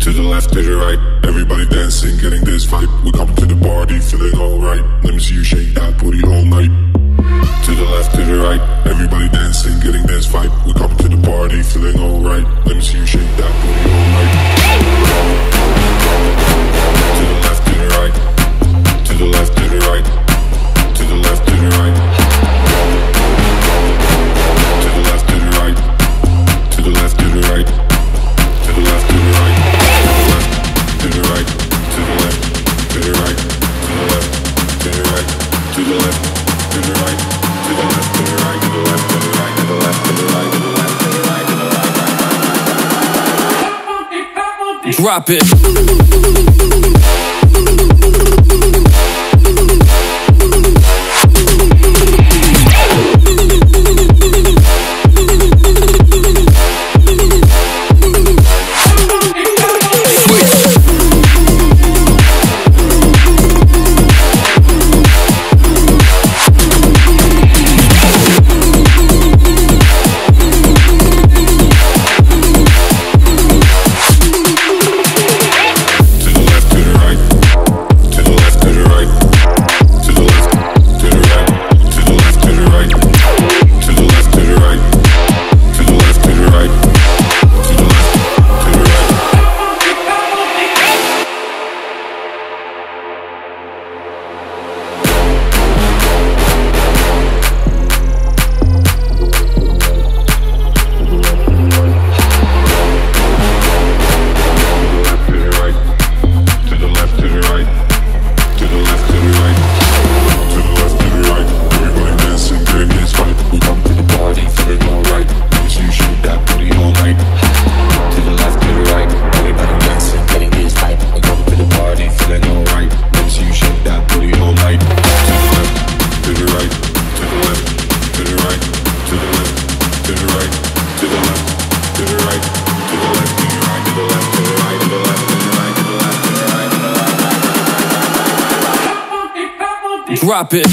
To the left, to the right, everybody dancing, getting this vibe. We're coming to the party, feeling alright. Let me see you shake that booty all night. To the left, to the right, everybody dancing, getting this vibe. We're coming to the party, feeling alright. Drop it. drop it.